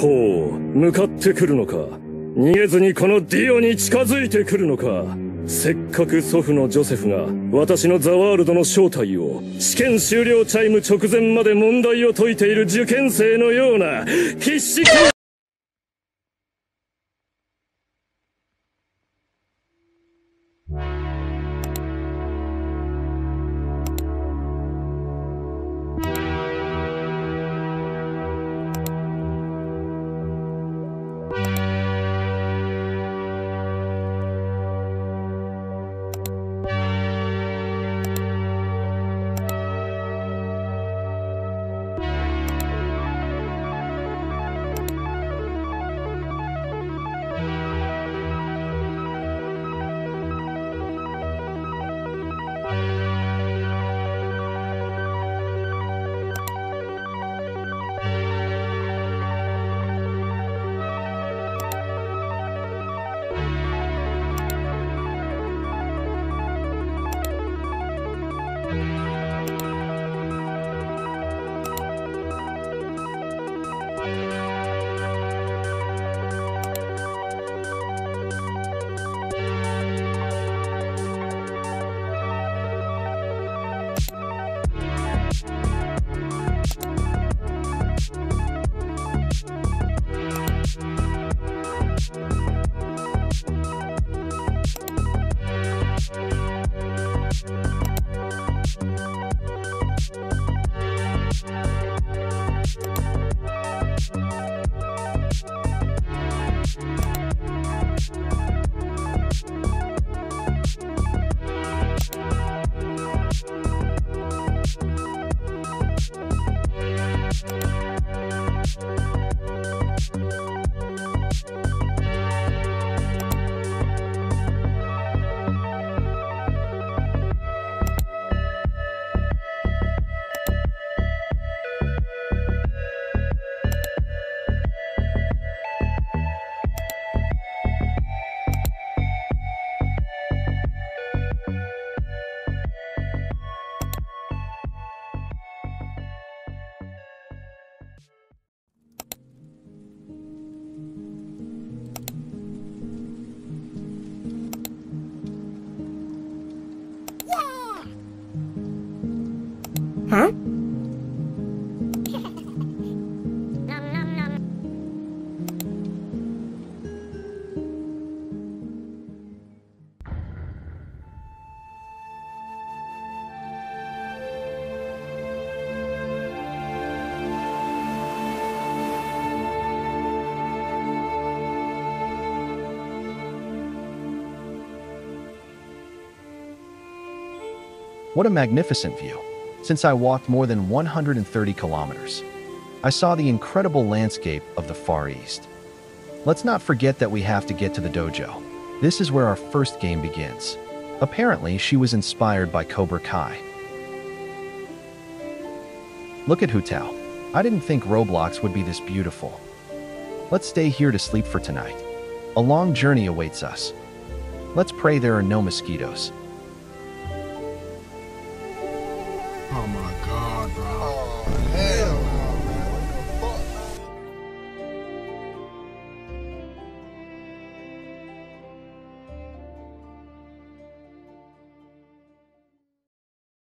ほう、向かってくるのか。逃げずにこのディオに近づいてくるのか。せっかく祖父のジョセフが私のザワールドの正体を試験終了チャイム直前まで問題を解いている受験生のような必死 感ฮะ What a magnificent view. Since I walked more than 130 kilometers, I saw the incredible landscape of the Far East. Let's not forget that we have to get to the dojo. This is where our first game begins. Apparently, she was inspired by Cobra Kai. Look at Hutao. I didn't think Roblox would be this beautiful. Let's stay here to sleep for tonight. A long journey awaits us. Let's pray there are no mosquitoes. Oh my god, bro. Oh.